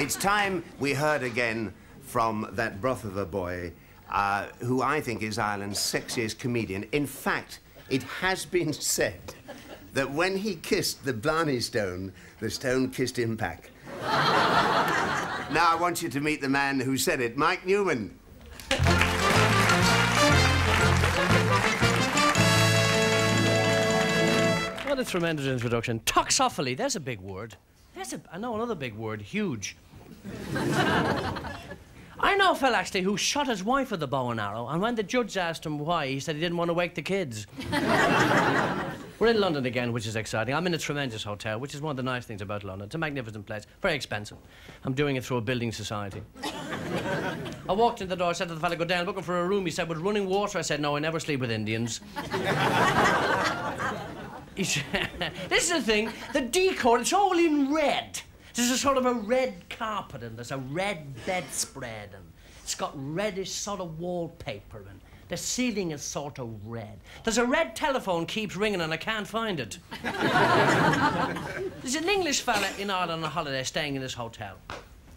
It's time we heard again from that broth of a boy, uh, who I think is Ireland's sexiest comedian. In fact, it has been said that when he kissed the Blarney Stone, the stone kissed him back. now I want you to meet the man who said it, Mike Newman. What a tremendous introduction. Toxophily, there's a big word. There's a, I know another big word, huge. I know a fella actually who shot his wife with a bow and arrow, and when the judge asked him why, he said he didn't want to wake the kids. We're in London again, which is exciting. I'm in a tremendous hotel, which is one of the nice things about London. It's a magnificent place, very expensive. I'm doing it through a building society. I walked in the door, I said to the fella, go down, looking for a room. He said, with running water? I said, no, I never sleep with Indians. He said, this is the thing, the decor, it's all in red. There's a sort of a red carpet and there's a red bedspread and it's got reddish sort of wallpaper and the ceiling is sort of red. There's a red telephone keeps ringing and I can't find it. There's an English fella in Ireland on holiday staying in this hotel.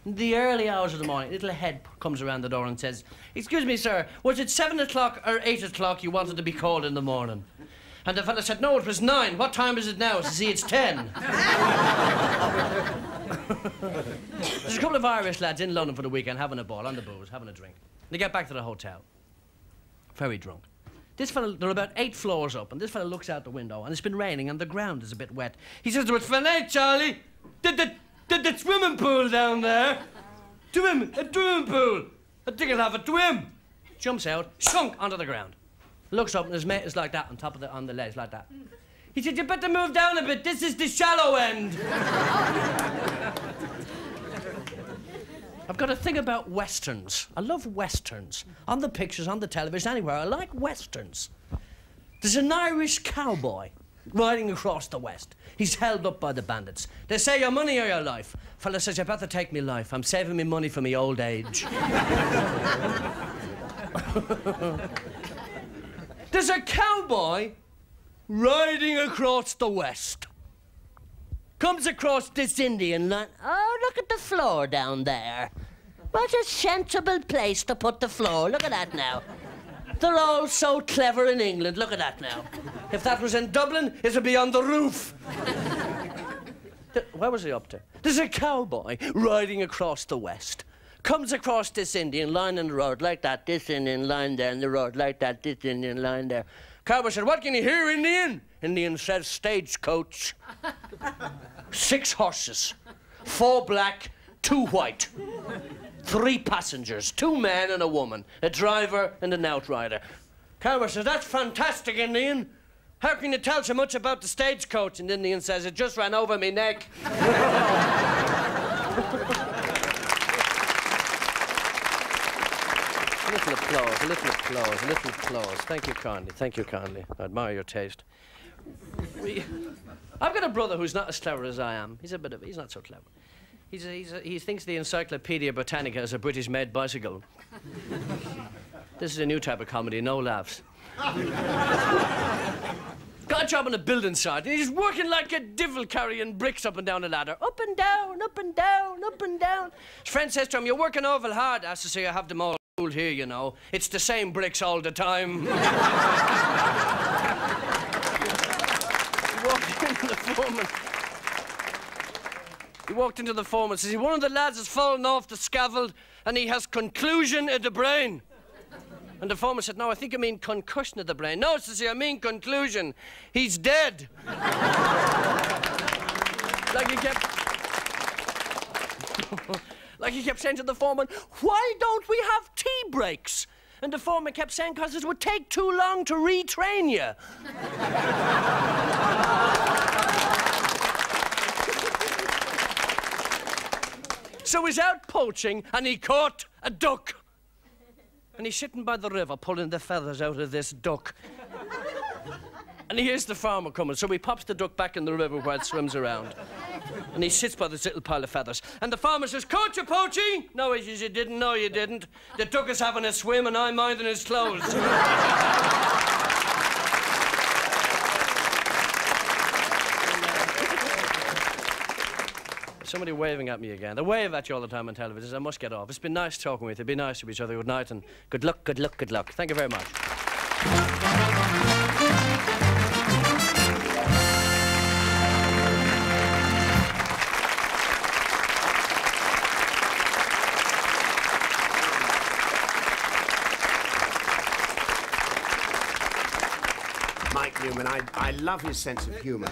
In the early hours of the morning, a little head comes around the door and says, Excuse me, sir, was it seven o'clock or eight o'clock you wanted to be called in the morning? And the fella said, No, it was nine. What time is it now? To see, it's ten. There's a couple of Irish lads in London for the weekend having a ball on the booze, having a drink. They get back to the hotel, very drunk. This fella, they're about eight floors up, and this fella looks out the window, and it's been raining, and the ground is a bit wet. He says to it, Finette, Charlie, did the, did the swimming pool down there? Swim, a swimming pool. I think I'll have a swim. Jumps out, sunk onto the ground. Looks up, and his mate is like that, on top of the, on the ledge, like that. He said, you better move down a bit, this is the shallow end. I've got a thing about westerns. I love westerns. On the pictures, on the television, anywhere. I like westerns. There's an Irish cowboy riding across the west. He's held up by the bandits. They say your money or your life. Fella says, you better take me life. I'm saving me money for me old age. There's a cowboy riding across the west. Comes across this Indian land. Oh, look at the floor down there. What a sensible place to put the floor. Look at that now. They're all so clever in England. Look at that now. If that was in Dublin, it'd be on the roof. Where was he up to? There's a cowboy riding across the west. Comes across this Indian line in the road like that, this Indian line there in the road like that, this Indian line there. Cowboy said, What can you hear, Indian? Indian says, Stagecoach. Six horses, four black, two white. Three passengers, two men and a woman, a driver and an outrider. Cowboy says, That's fantastic, Indian. How can you tell so much about the stagecoach? And Indian says, It just ran over me neck. little applause, a little applause, a little applause. Thank you kindly, thank you kindly. I admire your taste. We- I've got a brother who's not as clever as I am. He's a bit of, he's not so clever. He's a, he's a, he thinks the Encyclopedia Britannica is a British made bicycle. this is a new type of comedy, no laughs. Got a job on a building site, and he's working like a devil carrying bricks up and down a ladder. Up and down, up and down, up and down. His friend says to him, You're working awful hard. I to say, I have them all here, you know. It's the same bricks all the time. He walked into the foreman. He walked into the foreman and says, One of the lads has fallen off the scaffold and he has conclusion of the brain. And the foreman said, No, I think I mean concussion of the brain. No, says I mean conclusion. He's dead. like he kept. like he kept saying to the foreman, Why don't we have tea breaks? And the foreman kept saying, Because it would take too long to retrain you. So he's out poaching and he caught a duck. And he's sitting by the river pulling the feathers out of this duck. And he hears the farmer coming, so he pops the duck back in the river where it swims around. And he sits by this little pile of feathers. And the farmer says, Caught you poaching? No, he says, You didn't. No, you didn't. The duck is having a swim and I'm minding his clothes. somebody waving at me again. They wave at you all the time on television. I must get off. It's been nice talking with you. Be nice to each other. Good night and good luck, good luck, good luck. Thank you very much. Newman, I, I love his sense of humour.